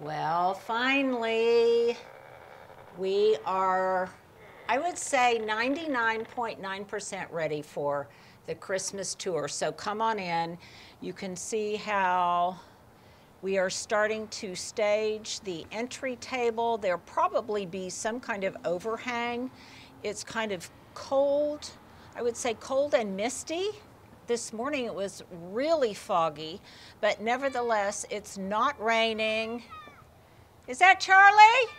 Well, finally, we are, I would say, 99.9% ready for the Christmas tour. So come on in. You can see how we are starting to stage the entry table. There'll probably be some kind of overhang. It's kind of cold, I would say cold and misty. This morning it was really foggy, but nevertheless, it's not raining. Is that Charlie?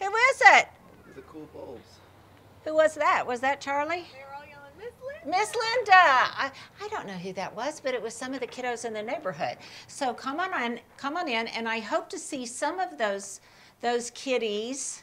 Who is it? The cool bulbs. Who was that? Was that Charlie? They're all yelling, Miss Linda. Miss Linda. I, I don't know who that was, but it was some of the kiddos in the neighborhood. So come on in, come on in, and I hope to see some of those those kiddies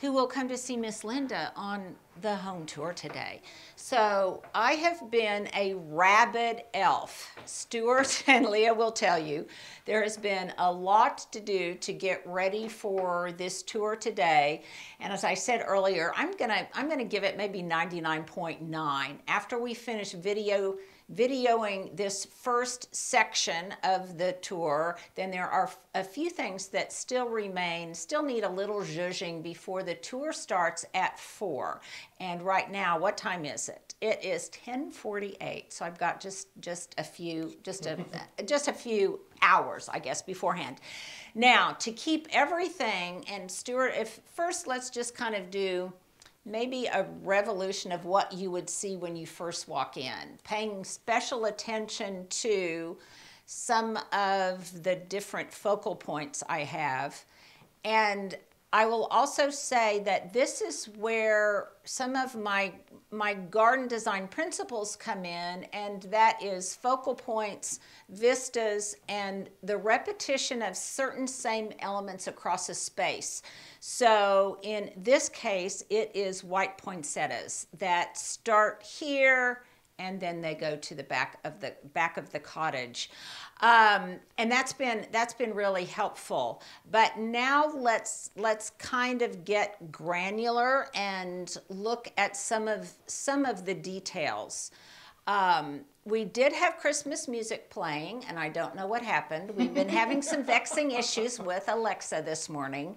who will come to see Miss Linda on the home tour today. So I have been a rabid elf. Stuart and Leah will tell you there has been a lot to do to get ready for this tour today. And as I said earlier, I'm gonna I'm gonna give it maybe 99.9 after we finish video videoing this first section of the tour, then there are a few things that still remain, still need a little zhuzhing before the tour starts at 4. And right now, what time is it? It is 10:48. So I've got just just a few just a just a few hours, I guess, beforehand. Now, to keep everything and Stuart, if first let's just kind of do maybe a revolution of what you would see when you first walk in, paying special attention to some of the different focal points I have. And I will also say that this is where some of my my garden design principles come in and that is focal points, vistas and the repetition of certain same elements across a space. So in this case it is white poinsettias that start here and then they go to the back of the back of the cottage. Um, and that's been that's been really helpful. But now let's let's kind of get granular and look at some of some of the details. Um, we did have Christmas music playing, and I don't know what happened. We've been having some vexing issues with Alexa this morning.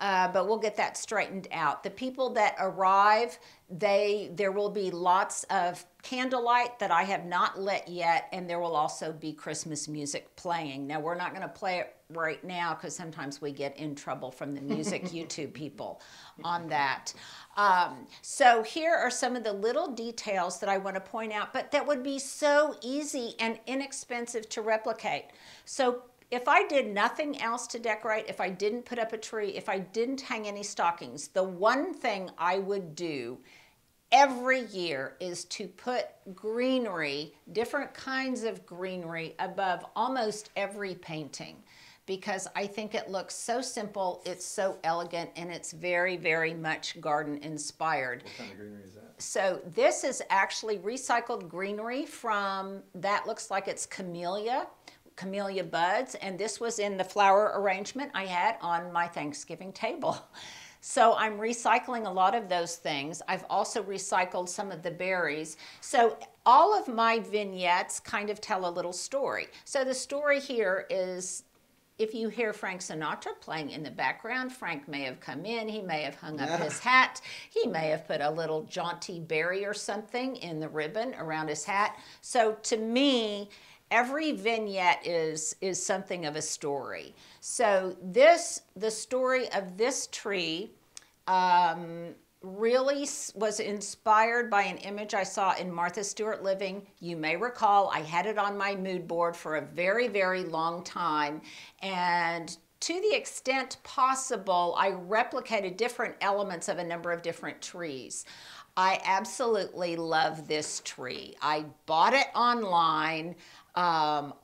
Uh, but we'll get that straightened out. The people that arrive, they there will be lots of candlelight that I have not lit yet, and there will also be Christmas music playing. Now we're not going to play it right now because sometimes we get in trouble from the music YouTube people on that. Um, so here are some of the little details that I want to point out, but that would be so easy and inexpensive to replicate. So if I did nothing else to decorate, if I didn't put up a tree, if I didn't hang any stockings, the one thing I would do every year is to put greenery, different kinds of greenery, above almost every painting because I think it looks so simple, it's so elegant, and it's very, very much garden inspired. What kind of greenery is that? So this is actually recycled greenery from, that looks like it's camellia camellia buds, and this was in the flower arrangement I had on my Thanksgiving table. So I'm recycling a lot of those things. I've also recycled some of the berries. So all of my vignettes kind of tell a little story. So the story here is if you hear Frank Sinatra playing in the background, Frank may have come in, he may have hung up his hat, he may have put a little jaunty berry or something in the ribbon around his hat. So to me, every vignette is is something of a story. So this the story of this tree um, really was inspired by an image I saw in Martha Stewart Living. You may recall I had it on my mood board for a very very long time and to the extent possible, I replicated different elements of a number of different trees. I absolutely love this tree. I bought it online. Um,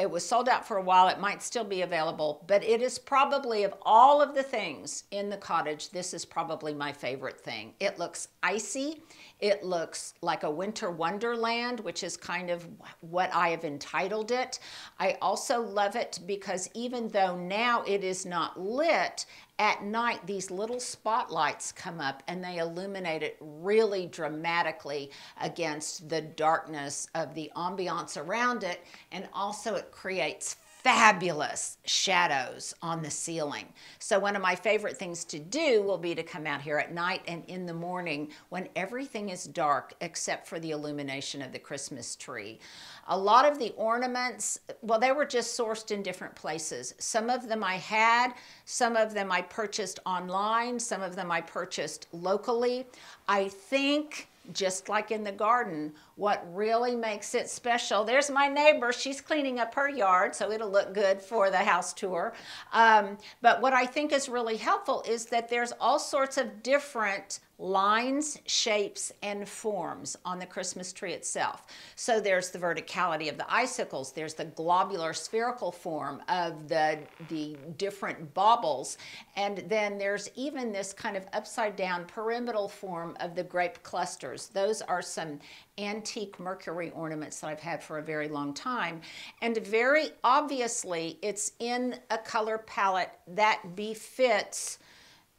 it was sold out for a while. It might still be available, but it is probably of all of the things in the cottage, this is probably my favorite thing. It looks icy. It looks like a winter wonderland, which is kind of what I have entitled it. I also love it because even though now it is not lit, at night these little spotlights come up and they illuminate it really dramatically against the darkness of the ambiance around it. And also it creates fabulous shadows on the ceiling. So, one of my favorite things to do will be to come out here at night and in the morning when everything is dark except for the illumination of the Christmas tree. A lot of the ornaments, well, they were just sourced in different places. Some of them I had, some of them I purchased online, some of them I purchased locally. I think just like in the garden, what really makes it special. There's my neighbor. She's cleaning up her yard, so it'll look good for the house tour. Um, but what I think is really helpful is that there's all sorts of different lines, shapes, and forms on the Christmas tree itself. So there's the verticality of the icicles, there's the globular spherical form of the, the different baubles, and then there's even this kind of upside down pyramidal form of the grape clusters. Those are some antique mercury ornaments that I've had for a very long time. And very obviously, it's in a color palette that befits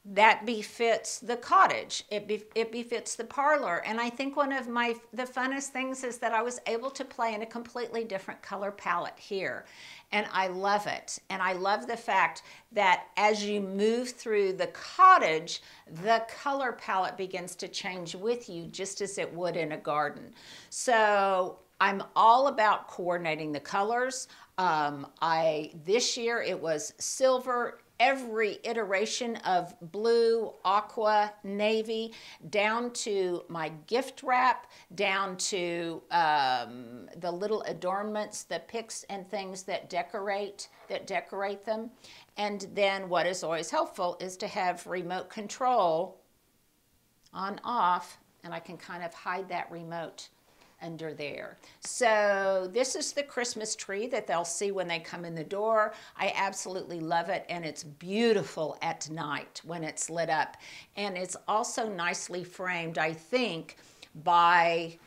that befits the cottage. It, be, it befits the parlor. And i think one of my the funnest things is that i was able to play in a completely different color palette here. And i love it. And i love the fact that as you move through the cottage the color palette begins to change with you just as it would in a garden. So i'm all about coordinating the colors. Um, I this year it was silver, every iteration of blue, aqua, navy, down to my gift wrap, down to um, the little adornments, the picks and things that decorate that decorate them. And then what is always helpful is to have remote control on off, and I can kind of hide that remote under there. So this is the Christmas tree that they'll see when they come in the door. I absolutely love it and it's beautiful at night when it's lit up. And it's also nicely framed, I think, by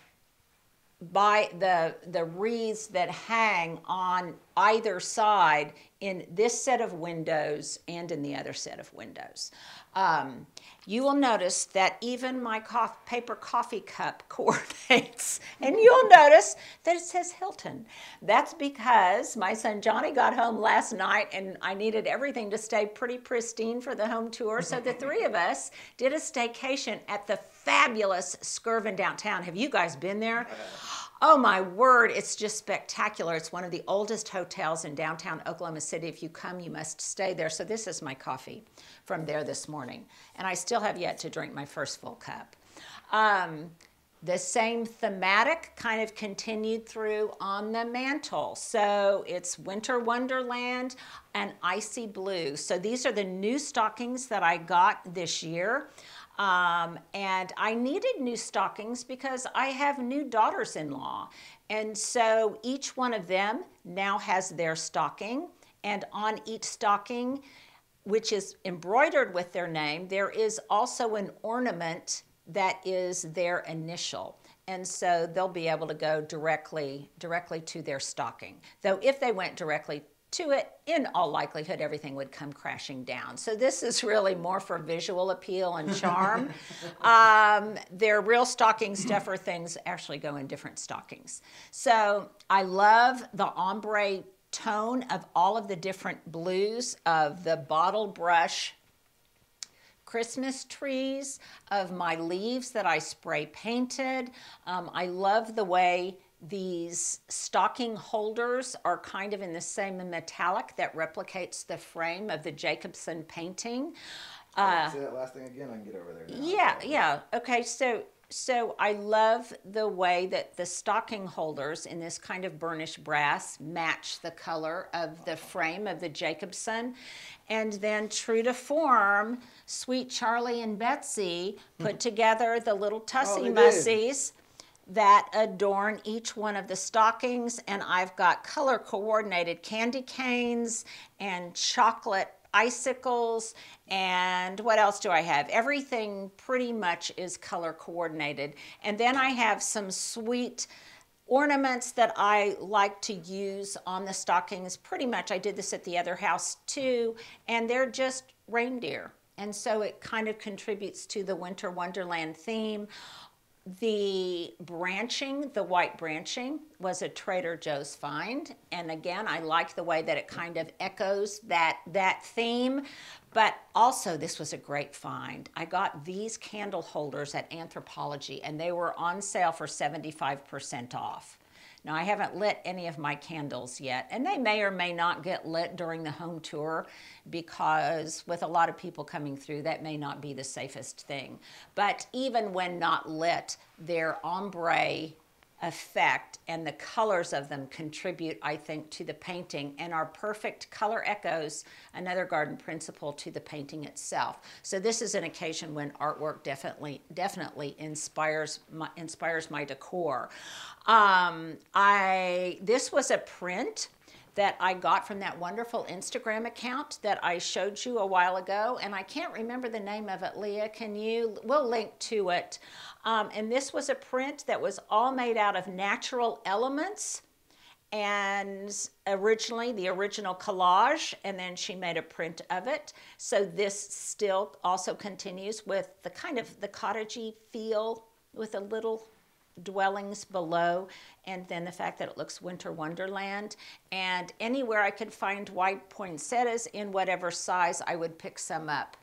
by the the wreaths that hang on either side in this set of windows and in the other set of windows. Um, you will notice that even my paper coffee cup coordinates, and you'll notice that it says Hilton. That's because my son Johnny got home last night and I needed everything to stay pretty pristine for the home tour. So the three of us did a staycation at the fabulous Skirvin downtown. Have you guys been there? Oh my word, it's just spectacular. It's one of the oldest hotels in downtown Oklahoma City. If you come, you must stay there. So, this is my coffee from there this morning. And I still have yet to drink my first full cup. Um, the same thematic kind of continued through on the mantle. So it's Winter Wonderland and Icy Blue. So these are the new stockings that I got this year. Um, and I needed new stockings because I have new daughters in law. And so each one of them now has their stocking. And on each stocking, which is embroidered with their name, there is also an ornament that is their initial and so they'll be able to go directly directly to their stocking though if they went directly to it, in all likelihood, everything would come crashing down. So this is really more for visual appeal and charm. um, their real stocking stuffer things actually go in different stockings. So I love the ombre tone of all of the different blues of the bottle brush Christmas trees, of my leaves that I spray painted. Um, I love the way these stocking holders are kind of in the same metallic that replicates the frame of the Jacobson painting. Uh, say that last thing again. I can get over there. Now. Yeah, yeah. Okay, so so I love the way that the stocking holders in this kind of burnished brass match the color of the frame of the Jacobson. And then true to form, Sweet Charlie and Betsy put together the little Tussie oh, Mussies that adorn each one of the stockings and I've got color coordinated candy canes and chocolate icicles and what else do I have? Everything pretty much is color coordinated. And then I have some sweet ornaments that I like to use on the stockings. Pretty much I did this at the other house too and they're just reindeer. And so it kind of contributes to the winter wonderland theme. The branching, the white branching, was a Trader Joe's find, and again, I like the way that it kind of echoes that that theme. But also, this was a great find. I got these candle holders at Anthropologie, and they were on sale for 75% off. Now, I haven't lit any of my candles yet, and they may or may not get lit during the home tour because, with a lot of people coming through, that may not be the safest thing. But even when not lit, their ombre effect and the colors of them contribute, I think, to the painting and are perfect color echoes, another garden principle to the painting itself. So this is an occasion when artwork definitely, definitely inspires my, inspires my decor. Um, I, this was a print that I got from that wonderful Instagram account that I showed you a while ago, and I can't remember the name of it. Leah, can you? We'll link to it. Um, and this was a print that was all made out of natural elements and originally the original collage and then she made a print of it. So this still also continues with the kind of the cottagey feel with a little dwellings below and then the fact that it looks winter wonderland. And anywhere i could find white poinsettias in whatever size i would pick some up.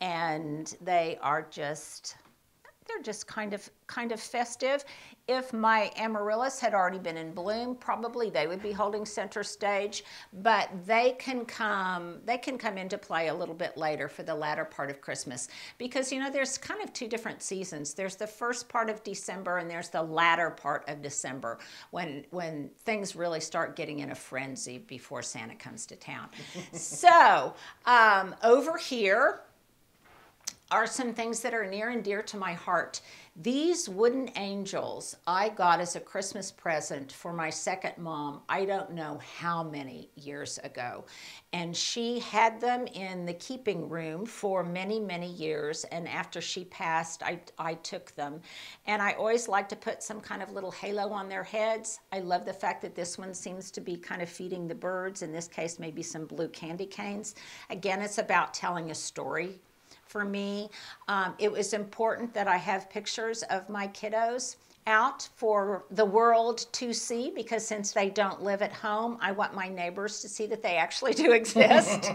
And they are just they're just kind of kind of festive. If my amaryllis had already been in bloom, probably they would be holding center stage, but they can come they can come into play a little bit later for the latter part of Christmas because you know there's kind of two different seasons. There's the first part of December and there's the latter part of December when when things really start getting in a frenzy before Santa comes to town. so um, over here are some things that are near and dear to my heart. These wooden angels I got as a Christmas present for my second mom, I don't know how many years ago. And she had them in the keeping room for many, many years. And after she passed, I, I took them. And I always like to put some kind of little halo on their heads. I love the fact that this one seems to be kind of feeding the birds, in this case, maybe some blue candy canes. Again, it's about telling a story for me. Um, it was important that I have pictures of my kiddos out for the world to see because since they don't live at home, I want my neighbors to see that they actually do exist.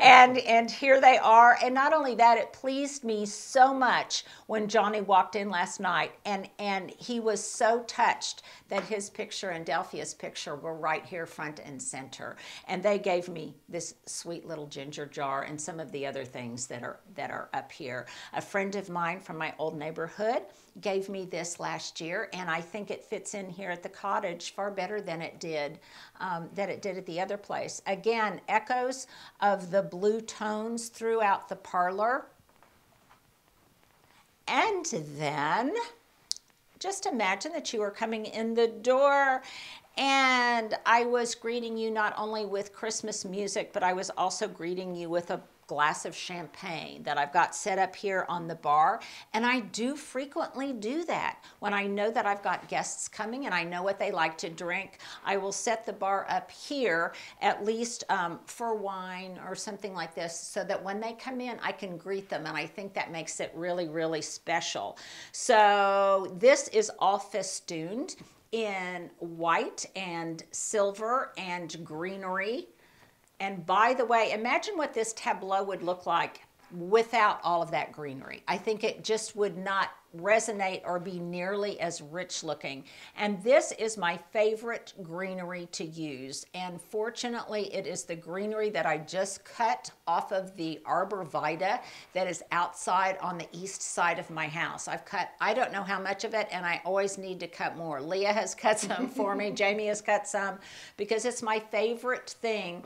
and and here they are. And not only that, it pleased me so much when Johnny walked in last night and and he was so touched that his picture and Delphia's picture were right here front and center. And they gave me this sweet little ginger jar and some of the other things that are that are up here. A friend of mine from my old neighborhood gave me this last year, and I think it fits in here at the cottage far better than it did um, that it did at the other place. Again, echoes of the blue tones throughout the parlor. And then just imagine that you were coming in the door and I was greeting you not only with Christmas music, but I was also greeting you with a glass of champagne that I've got set up here on the bar. And I do frequently do that. When I know that I've got guests coming and I know what they like to drink, I will set the bar up here at least um, for wine or something like this so that when they come in, I can greet them. And I think that makes it really, really special. So this is all festooned in white and silver and greenery. And by the way, imagine what this tableau would look like without all of that greenery. I think it just would not resonate or be nearly as rich looking. And this is my favorite greenery to use. And fortunately, it is the greenery that I just cut off of the arbor vitae that is outside on the east side of my house. I've cut, I don't know how much of it, and I always need to cut more. Leah has cut some for me, Jamie has cut some, because it's my favorite thing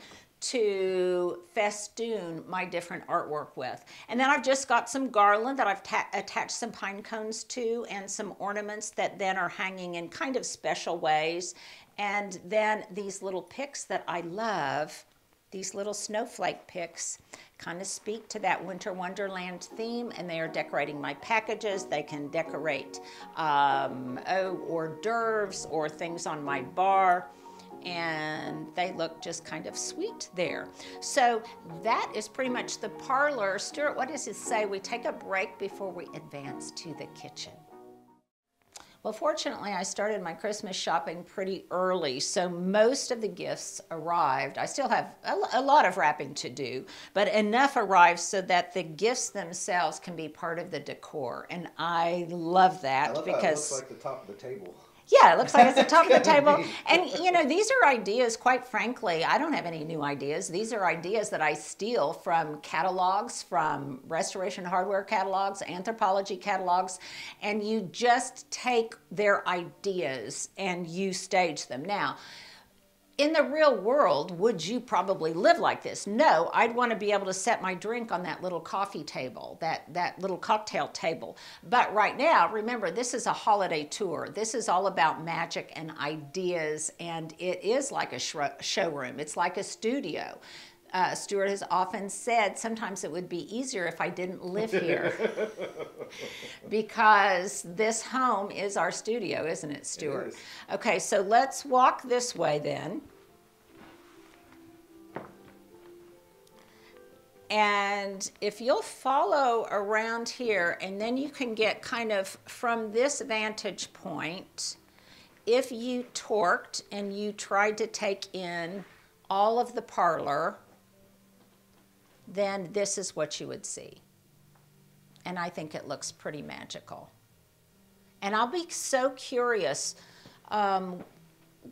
to festoon my different artwork with. And then I've just got some garland that I've attached some pine cones to and some ornaments that then are hanging in kind of special ways. And then these little picks that I love, these little snowflake picks, kind of speak to that winter wonderland theme and they are decorating my packages they can decorate um, oh, hors d'oeuvres or things on my bar and they look just kind of sweet there. So that is pretty much the parlor. Stuart, what does it say? We take a break before we advance to the kitchen. Well, fortunately, I started my Christmas shopping pretty early, so most of the gifts arrived. I still have a, a lot of wrapping to do, but enough arrived so that the gifts themselves can be part of the decor, and I love that I love because it looks like the top of the table. Yeah, it looks like it's the top of the table. And you know, these are ideas, quite frankly, I don't have any new ideas. These are ideas that I steal from catalogs, from restoration hardware catalogs, Anthropologie catalogs, and you just take their ideas and you stage them. Now, in the real world, would you probably live like this? No, I'd want to be able to set my drink on that little coffee table, that, that little cocktail table. But right now, remember, this is a holiday tour. This is all about magic and ideas, and it is like a showroom, it's like a studio. Uh, Stuart has often said sometimes it would be easier if I didn't live here. because this home is our studio, isn't it, Stuart? It is. Okay, so let's walk this way then. And if you'll follow around here, and then you can get kind of from this vantage point, if you torqued and you tried to take in all of the parlor, then this is what you would see. And I think it looks pretty magical. And I'll be so curious um,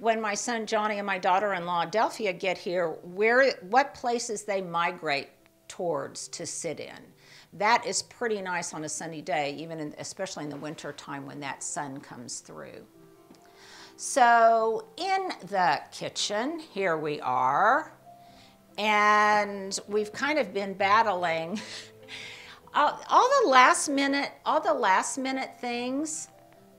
when my son Johnny and my daughter-in-law Delphia get here, where what places they migrate towards to sit in. That is pretty nice on a sunny day, even in, especially in the winter time when that sun comes through. So in the kitchen, here we are and we've kind of been battling all, all, the last minute all the last minute things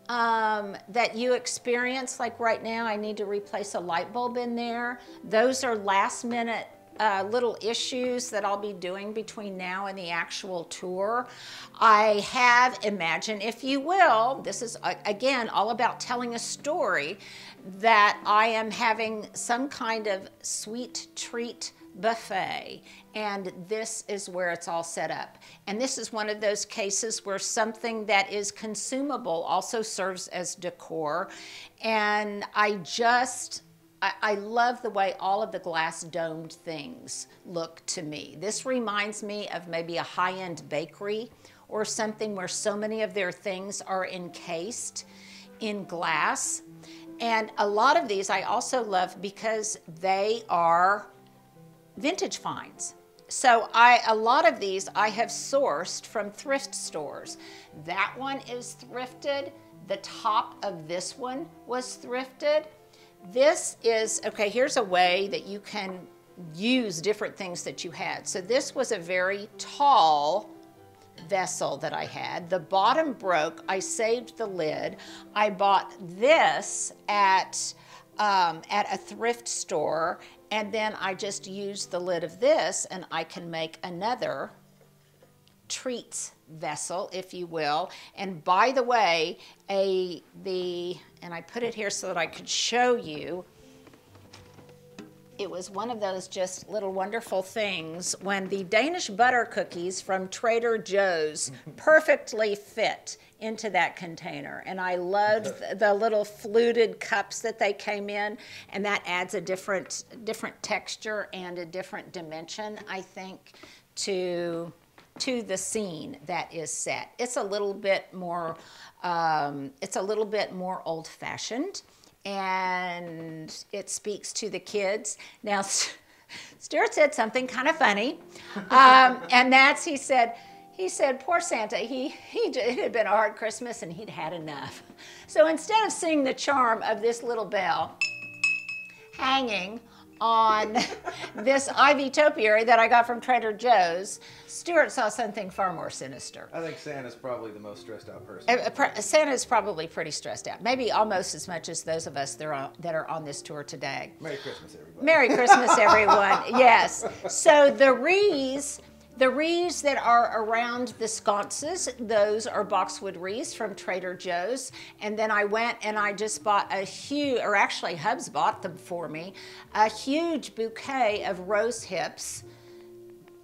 um, that you experience like right now i need to replace a light bulb in there those are last minute uh, little issues that I'll be doing between now and the actual tour. I have, imagine if you will, this is again all about telling a story, that I am having some kind of sweet treat buffet and this is where it's all set up and this is one of those cases where something that is consumable also serves as decor and i just I, love the way all of the glass domed things look to me. This reminds me of maybe a high end bakery or something where so many of their things are encased in glass. And a lot of these I also love because they are vintage finds. So I, a lot of these I have sourced from thrift stores. That one is thrifted. The top of this one was thrifted. This is, okay, here's a way that you can use different things that you had. So this was a very tall vessel that I had. The bottom broke. I saved the lid. I bought this at um, at a thrift store and then I just use the lid of this and I can make another treats vessel, if you will. And by the way, a the and I put it here so that I could show you. It was one of those just little wonderful things when the Danish butter cookies from Trader Joe's perfectly fit into that container. And I loved the, the little fluted cups that they came in, and that adds a different different texture and a different dimension, I think, to to the scene that is set. It's a little bit more um, it's a little bit more old fashioned and it speaks to the kids. Now, Stuart said something kind of funny, um, and that's he said, he said, poor Santa, he, he, it had been a hard Christmas and he'd had enough. So instead of seeing the charm of this little bell hanging on this ivy topiary that I got from Trader Joe's, Stuart saw something far more sinister. I think Santa's probably the most stressed out person. Uh, Santa's probably pretty stressed out, maybe almost as much as those of us that are on, that are on this tour today. Merry Christmas, everybody. Merry Christmas, everyone. yes. So the wreaths the wreaths that are around the sconces, those are boxwood wreaths from Trader Joe's. And then I went and I just bought a huge, or actually Hubs bought them for me, a huge bouquet of rose hips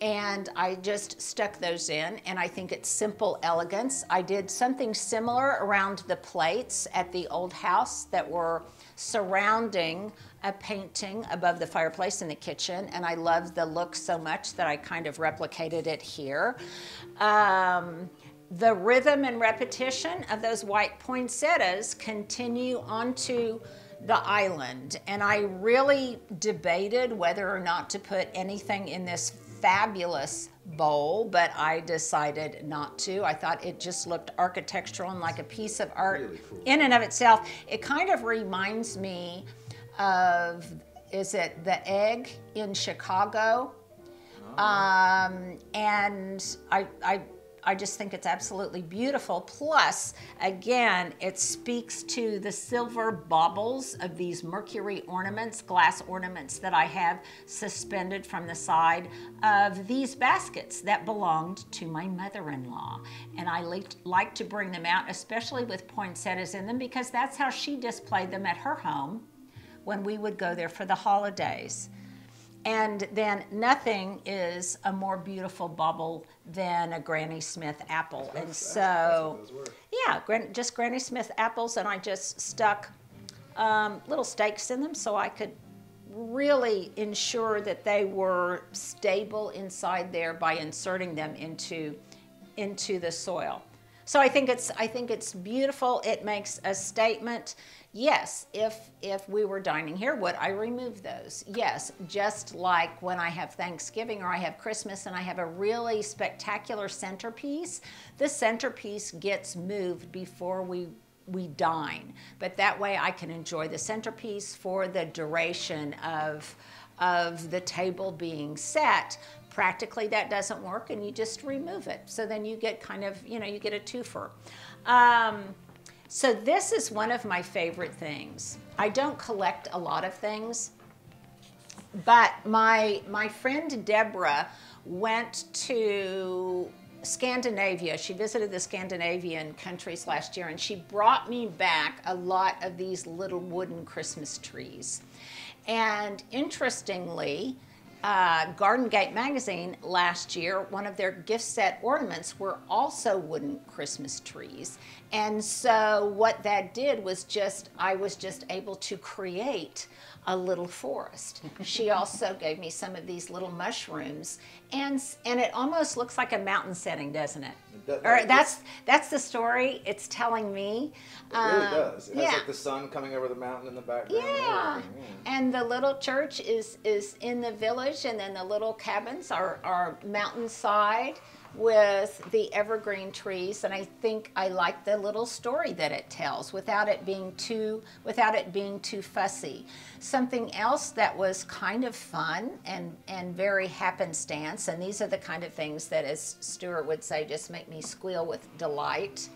and I just stuck those in, and I think it's simple elegance. I did something similar around the plates at the old house that were surrounding a painting above the fireplace in the kitchen, and I loved the look so much that I kind of replicated it here. Um, the rhythm and repetition of those white poinsettias continue onto the island, and I really debated whether or not to put anything in this fabulous bowl, but I decided not to. I thought it just looked architectural and like a piece of art Really cool. in and of itself. It kind of reminds me of, is it the egg in Chicago? Um, and I, I, I just think it's absolutely beautiful. Plus, again, it speaks to the silver baubles of these mercury ornaments, glass ornaments that I have suspended from the side of these baskets that belonged to my mother in law. And I like to bring them out, especially with poinsettias in them, because that's how she displayed them at her home when we would go there for the holidays. And then nothing is a more beautiful bubble than a Granny Smith apple. and so, that's those were. yeah, just Granny Smith apples, and I just stuck um, little stakes in them so I could really ensure that they were stable inside there by inserting them into into the soil. So I think it's I think it's beautiful. It makes a statement. Yes, if if we were dining here, would I remove those? Yes, just like when I have Thanksgiving or I have Christmas and I have a really spectacular centerpiece, the centerpiece gets moved before we we dine. But that way I can enjoy the centerpiece for the duration of of the table being set. Practically, that doesn't work, and you just remove it. So then you get kind of, you know, you get a twofer. Um, so this is one of my favorite things. I don't collect a lot of things, but my my friend Deborah went to Scandinavia. She visited the Scandinavian countries last year, and she brought me back a lot of these little wooden Christmas trees. And interestingly, uh, Garden Gate magazine last year, one of their gift set ornaments were also wooden Christmas trees. And so what that did was just, I was just able to create a little forest. she also gave me some of these little mushrooms, and and it almost looks like a mountain setting, doesn't it? It does- or that's that's the story it's telling me. It really Um, does. It has yeah. like the sun coming over the mountain in the background. Yeah, everything, yeah. and the little church is is in the village, and then the little cabins are are mountainside with the evergreen trees. And I think I like the little story that it tells without it being too without it being too fussy. Something else that was kind of fun and and very happenstance, and these are the kind of things that, as Stuart would say, just make me squeal with delight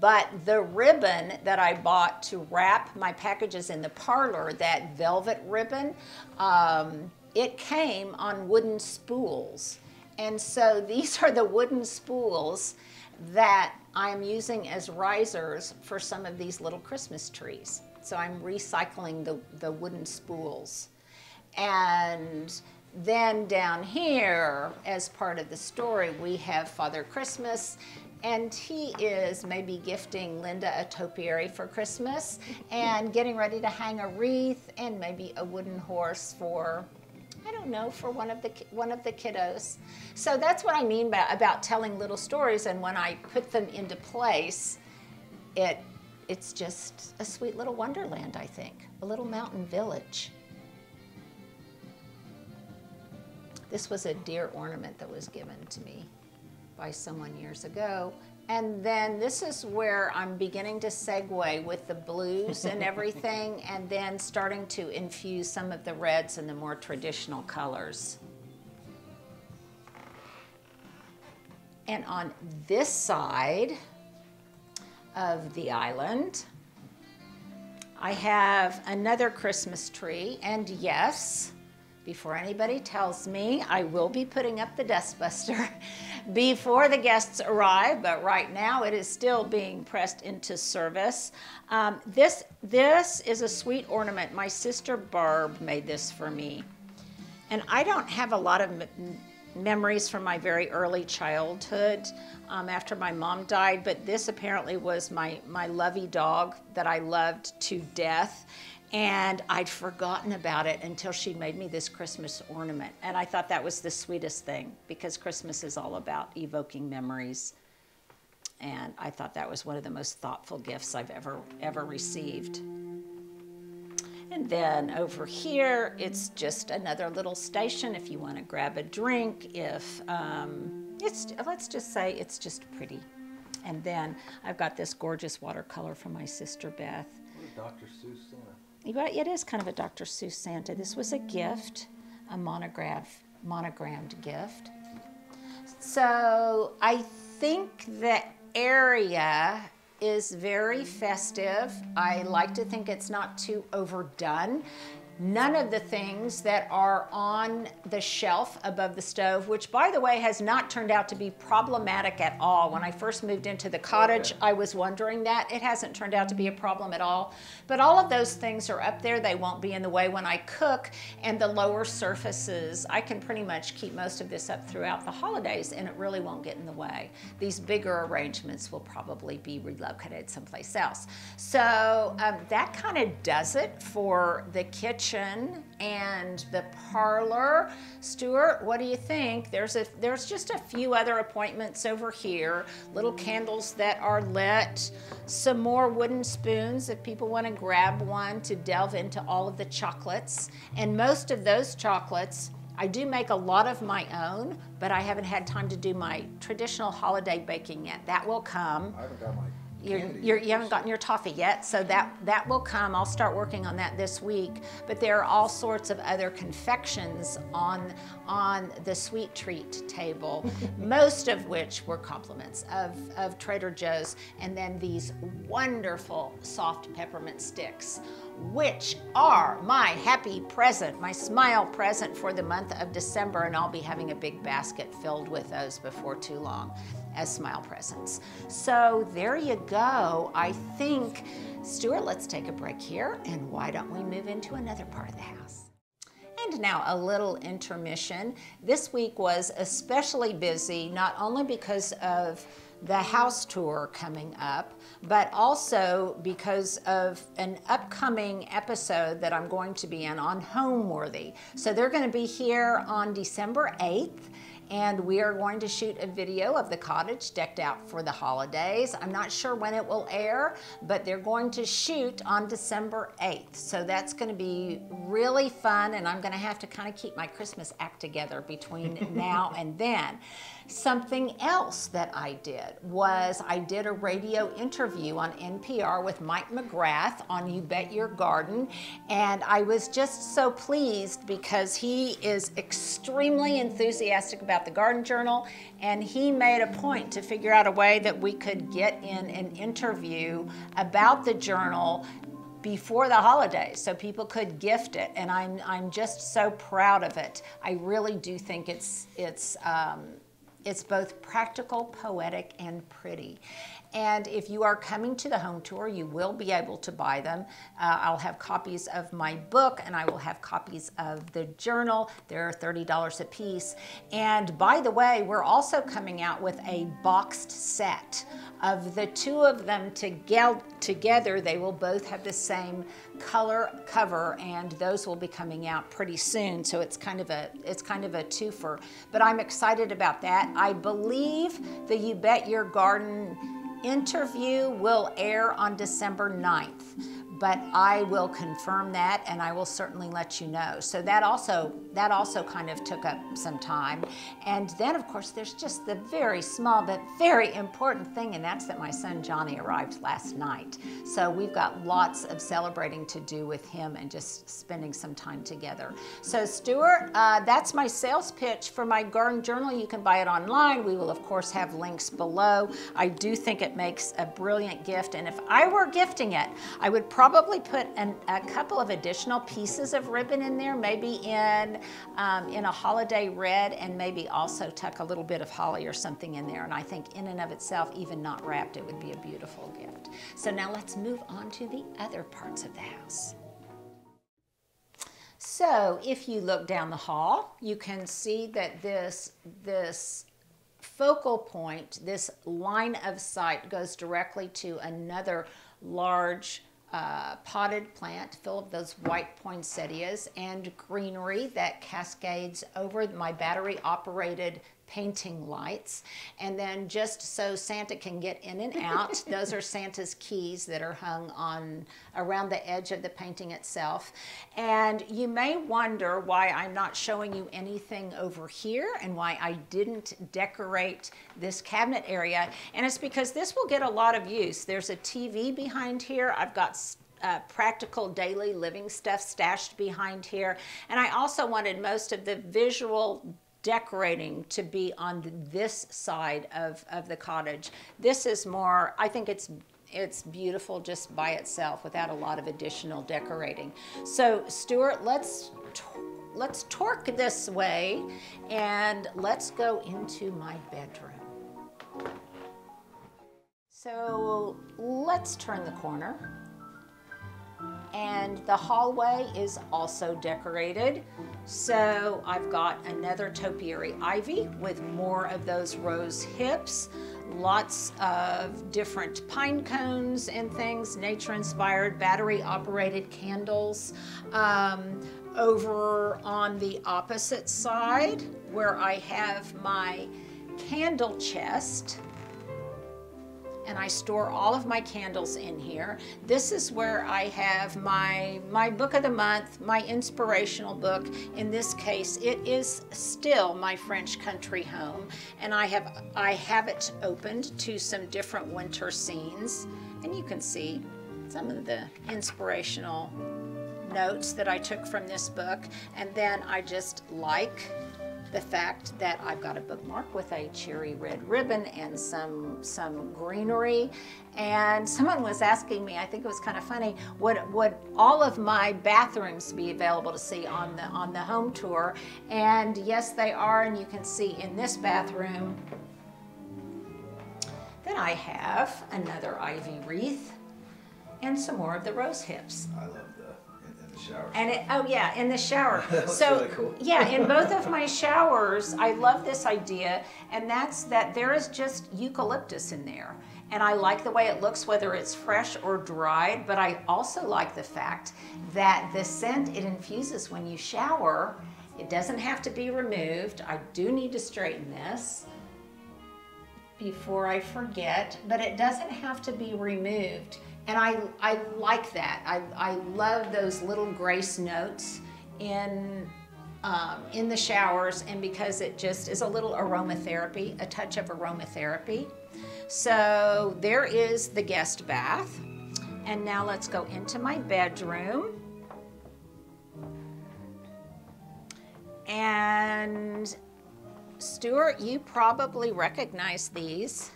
but the ribbon that I bought to wrap my packages in the parlor, that velvet ribbon, um, it came on wooden spools. And so these are the wooden spools that I'm using as risers for some of these little Christmas trees. So I'm recycling the, the wooden spools. And then down here, as part of the story, we have Father Christmas, and he is maybe gifting Linda a topiary for Christmas and getting ready to hang a wreath and maybe a wooden horse for. I don't know for one of the one of the kiddos. So that's what I mean by, about telling little stories and when I put them into place, it it's just a sweet little wonderland, I think. A little mountain village. This was a deer ornament that was given to me by someone years ago. And then this is where I'm beginning to segue with the blues and everything, and then starting to infuse some of the reds and the more traditional colors. And on this side of the island, I have another Christmas tree, and yes, before anybody tells me, I will be putting up the dustbuster before the guests arrive, but right now it is still being pressed into service. Um, this, this is a sweet ornament. My sister Barb made this for me. And I don't have a lot of memories from my very early childhood um, after my mom died, but this apparently was my, my lovey dog that I loved to death. And I'd forgotten about it until she made me this Christmas ornament. And I thought that was the sweetest thing because Christmas is all about evoking memories. And I thought that was one of the most thoughtful gifts I've ever, ever received. And then over here, it's just another little station if you want to grab a drink. If um, it's, let's just say it's just pretty. And then I've got this gorgeous watercolor from my sister Beth. Dr. Seuss it is kind of a Dr. Seuss Santa. This was a gift, a monograph, monogrammed gift. So I think the area is very festive. I like to think it's not too overdone. None of the things that are on the shelf above the stove, which by the way has not turned out to be problematic at all. When I first moved into the cottage, I was wondering that. It hasn't turned out to be a problem at all. But all of those things are up there. They won't be in the way when I cook. And the lower surfaces, I can pretty much keep most of this up throughout the holidays and it really won't get in the way. These bigger arrangements will probably be relocated someplace else. So um, that kind of does it for the kitchen and the parlor. Stuart, what do you think? There's a there's just a few other appointments over here. Little candles that are lit, some more wooden spoons if people want to grab one to delve into all of the chocolates. And most of those chocolates I do make a lot of my own, but I haven't had time to do my traditional holiday baking yet. That will come. I haven't got my You're, candy. you're, you haven't gotten your toffee yet, so that, that will come. I'll start working on that this week. But there are all sorts of other confections on, on the sweet treat table, most of which were compliments of, of Trader Joe's. And then these wonderful soft peppermint sticks, which are my happy present, my smile present for the month of December. And I'll be having a big basket filled with those before too long as smile presents. So there you go. I think, Stuart, let's take a break here and why don't we move into another part of the house? And now a little intermission. This week was especially busy, not only because of the house tour coming up, but also because of an upcoming episode that I'm going to be in on Homeworthy. So they're going to be here on December 8th and we are going to shoot a video of the cottage decked out for the holidays. I'm not sure when it will air, but they're going to shoot on December 8th. So that's going to be really fun, and I'm going to have to kind of keep my Christmas act together between now and then. Something else that I did was I did a radio interview on NPR with Mike McGrath on You Bet Your Garden, and I was just so pleased because he is extremely enthusiastic about the Garden Journal, and he made a point to figure out a way that we could get in an interview about the journal before the holidays so people could gift it and I'm, I'm just so proud of it. I really do think it's it's um, it's both practical, poetic, and pretty. And if you are coming to the home tour, you will be able to buy them. Uh, I'll have copies of my book and I will have copies of the journal. They're $30 a piece. And by the way, we're also coming out with a boxed set of the two of them toge- together. They will both have the same color cover and those will be coming out pretty soon. So it's kind of a it's kind of a twofer. But I'm excited about that. I believe the You Bet Your Garden interview will air on December 9th, but I will confirm that and I will certainly let you know. So that also that also kind of took up some time. And then of course there's just the very small but very important thing and that's that my son Johnny arrived last night. So we've got lots of celebrating to do with him and just spending some time together. So Stuart, uh, that's my sales pitch for my garden journal. You can buy it online. We will of course have links below. I do think it makes a brilliant gift and if I were gifting it, I would probably put an, a couple of additional pieces of ribbon in there, maybe in, um, in a holiday red and maybe also tuck a little bit of holly or something in there. And I think in and of itself, even not wrapped, it would be a beautiful gift. So now let's move on to the other parts of the house. So if you look down the hall, you can see that this, this focal point, this line of sight goes directly to another large uh, potted plant full of those white poinsettias and greenery that cascades over my battery operated painting lights. And then just so Santa can get in and out, those are Santa's keys that are hung on around the edge of the painting itself. And you may wonder why I'm not showing you anything over here and why I didn't decorate this cabinet area. And it's because this will get a lot of use. There's a TV behind here. I've got uh, practical daily living stuff stashed behind here. And I also wanted most of the visual decorating to be on this side of, of the cottage. This is more, I think it's it's beautiful just by itself without a lot of additional decorating. So Stuart, let's let's torque this way and let's go into my bedroom. So let's turn the corner. And the hallway is also decorated. So I've got another topiary ivy with more of those rose hips, lots of different pine cones and things, nature inspired, battery operated candles. Um, over on the opposite side, where I have my candle chest, and I store all of my candles in here. This is where I have my, my book of the month, my inspirational book. In this case, it is still my French country home, and I have, I have it opened to some different winter scenes, and you can see some of the inspirational notes that I took from this book, and then I just like the fact that I've got a bookmark with a cherry red ribbon and some some greenery. And someone was asking me, I think it was kind of funny, would would all of my bathrooms be available to see on the on the home tour? And yes, they are. And you can see in this bathroom that I have another ivy wreath and some more of the rose hips. I love shower. And it, oh yeah, in the shower. so really cool. yeah, in both of my showers, I love this idea, and that's that there is just eucalyptus in there. And I like the way it looks, whether it's fresh or dried, but I also like the fact that the scent it infuses when you shower, it doesn't have to be removed. I do need to straighten this before I forget, but it doesn't have to be removed. And I, I like that. I, I love those little grace notes in, um, in the showers and because it just is a little aromatherapy, a touch of aromatherapy. So there is the guest bath. And now let's go into my bedroom. And Stuart, you probably recognize these.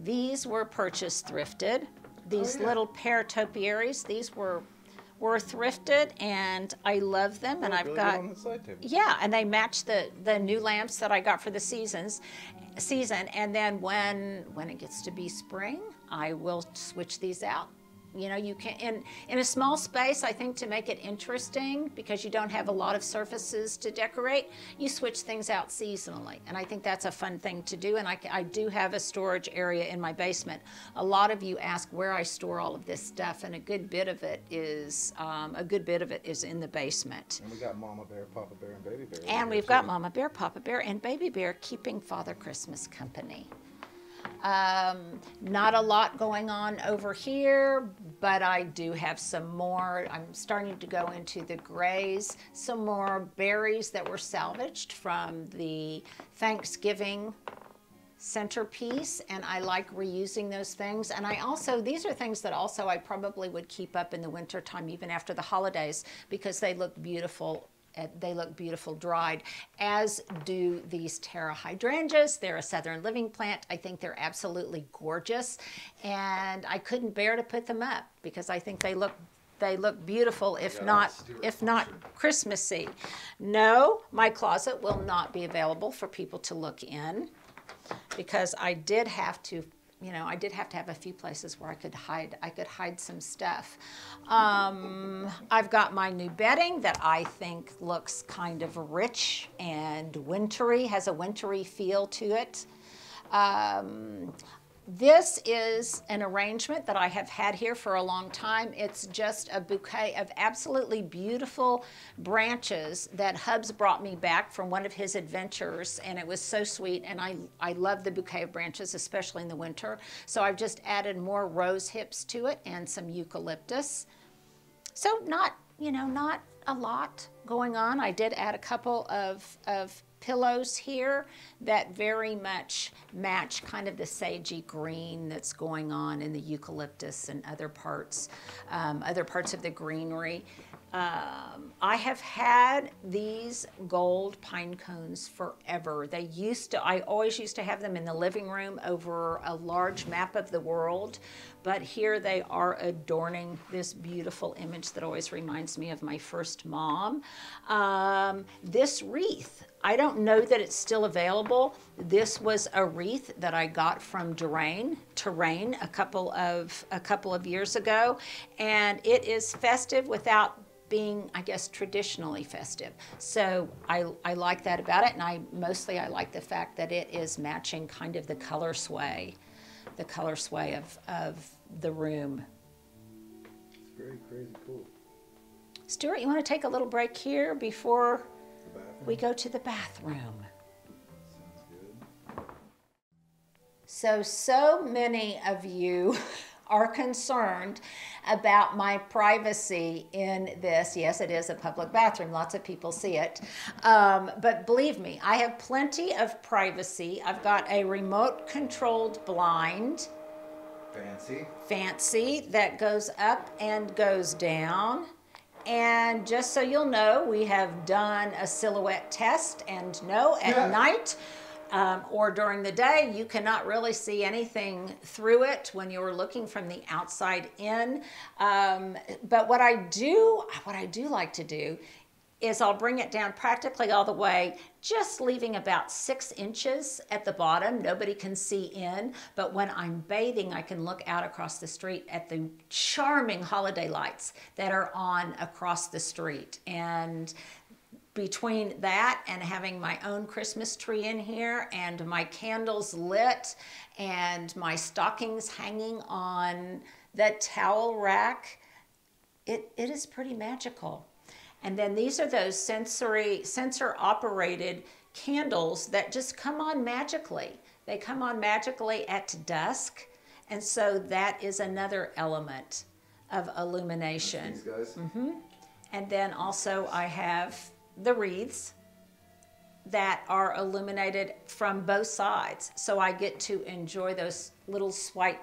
These were purchased thrifted these oh, yeah. little pear topiaries. These were were thrifted and I love them and I've got yeah and they match the the new lamps that I got for the seasons season and then when when it gets to be spring I will switch these out you know, you can in in a small space. I think to make it interesting because you don't have a lot of surfaces to decorate, you switch things out seasonally, and I think that's a fun thing to do. And I, I do have a storage area in my basement. A lot of you ask where I store all of this stuff, and a good bit of it is um, a good bit of it is in the basement. And we got Mama Bear, Papa Bear, and Baby Bear. And we've got Mama Bear, Papa Bear, and Baby Bear keeping Father Christmas company. Um, not a lot going on over here, but I do have some more. I'm starting to go into the grays, some more berries that were salvaged from the Thanksgiving centerpiece and I like reusing those things and I also these are things that also I probably would keep up in the winter time even after the holidays because they look beautiful they look beautiful dried, as do these Terra hydrangeas. They're a southern living plant. I think they're absolutely gorgeous, and I couldn't bear to put them up because I think they look they look beautiful if not if not Christmassy. No, my closet will not be available for people to look in because I did have to you know, I did have to have a few places where I could hide. I could hide some stuff. Um, I've got my new bedding that I think looks kind of rich and wintry, has a wintry feel to it. Um, this is an arrangement that I have had here for a long time. It's just a bouquet of absolutely beautiful branches that Hubs brought me back from one of his adventures, and it was so sweet. And I, I love the bouquet of branches, especially in the winter. So I've just added more rose hips to it and some eucalyptus. So not, you know, not a lot going on. I did add a couple of, of pillows here that very much match kind of the sagey green that's going on in the eucalyptus and other parts, um, other parts of the greenery. Um, I have had these gold pine cones forever. They used to, I always used to have them in the living room over a large map of the world, but here they are adorning this beautiful image that always reminds me of my first mom. Um, this wreath, I don't know that it's still available. This was a wreath that I got from Terrain, Terrain a couple of a couple of years ago, and it is festive without being, I guess, traditionally festive. So I, I like that about it, and I mostly I like the fact that it is matching kind of the color sway, the color sway of, of the room. It's very crazy cool. Stuart, you want to take a little break here before we go to the bathroom? So, so many of you are concerned about my privacy in this. Yes, it is a public bathroom, lots of people see it. Um, but believe me, I have plenty of privacy. I've got a remote controlled blind, Fancy. fancy, that goes up and goes down. And just so you'll know, we have done a silhouette test, and no, at Yeah. night um, or during the day, you cannot really see anything through it when you're looking from the outside in. Um, but what I do, what I do like to do is I'll bring it down practically all the way, just leaving about six inches at the bottom. Nobody can see in, but when I'm bathing, I can look out across the street at the charming holiday lights that are on across the street. And between that and having my own Christmas tree in here and my candles lit and my stockings hanging on the towel rack, it, it is pretty magical. And then these are those sensory, sensor operated candles that just come on magically. They come on magically at dusk. And so that is another element of illumination. These guys. Mm-hmm. And then also I have the wreaths that are illuminated from both sides. So I get to enjoy those little sweet,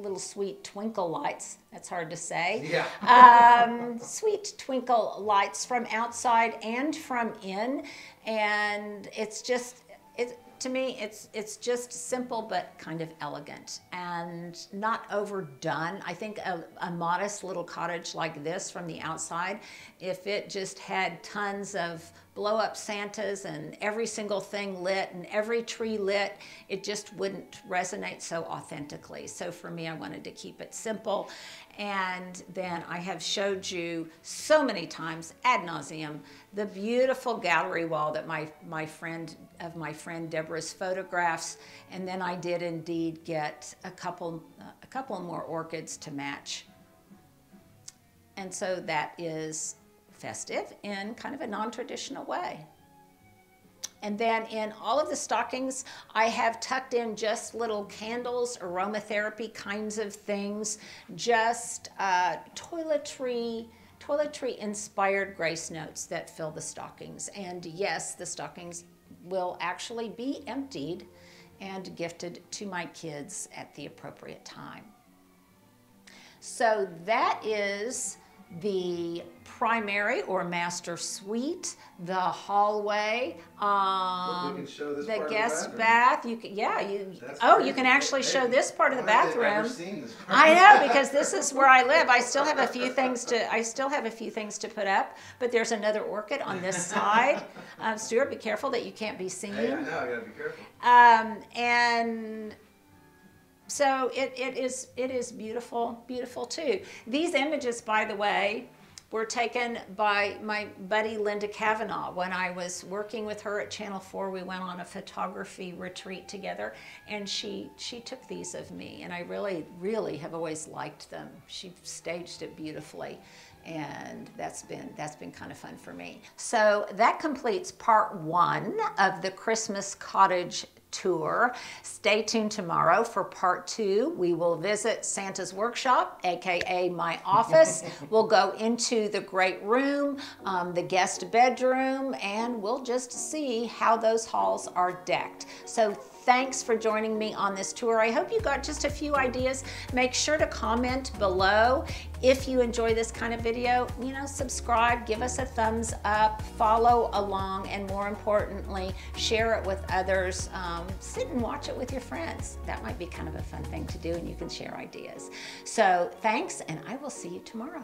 little sweet twinkle lights. That's hard to say. Yeah. Um, sweet twinkle lights from outside and from in. And it's just, it, to me, it's it's just simple but kind of elegant and not overdone. I think a, a modest little cottage like this from the outside, if it just had tons of blow up Santas and every single thing lit and every tree lit, it just wouldn't resonate so authentically. So for me, I wanted to keep it simple. And then I have showed you so many times ad nauseum the beautiful gallery wall that my, my friend of my friend Deborah's photographs. And then I did indeed get a couple, a couple more orchids to match. And so that is festive in kind of a non-traditional way. And then in all of the stockings, I have tucked in just little candles, aromatherapy kinds of things, just uh, toiletry, toiletry inspired grace notes that fill the stockings. And yes, the stockings will actually be emptied and gifted to my kids at the appropriate time. So that is the primary or master suite, the hallway, um, can show this the of the guest bath. You can, yeah, you. That's oh, crazy. you can actually show this part of the I don't think I've ever bathroom. seen this part. I know because this is where I live. I still have a few things to. I still have a few things to put up, but there's another orchid on this side. Um, Stuart, be careful that you can't be seen. Hey, I know. I gotta be careful. Um, and so it, it is it is beautiful, beautiful too. These images, by the way, were taken by my buddy Linda Cavanaugh when I was working with her at Channel 4. We went on a photography retreat together and she she took these of me and I really really have always liked them. She staged it beautifully and that's been that's been kind of fun for me. So that completes part 1 of the Christmas cottage tour. Stay tuned tomorrow for part two. We will visit Santa's workshop, aka my office. we'll go into the great room, um, the guest bedroom, and we'll just see how those halls are decked. So thanks for joining me on this tour. I hope you got just a few ideas. Make sure to comment below if you enjoy this kind of video. You know, subscribe, give us a thumbs up, follow along, and more importantly, share it with others. Um, sit and watch it with your friends. That might be kind of a fun thing to do, and you can share ideas. So thanks, and I will see you tomorrow.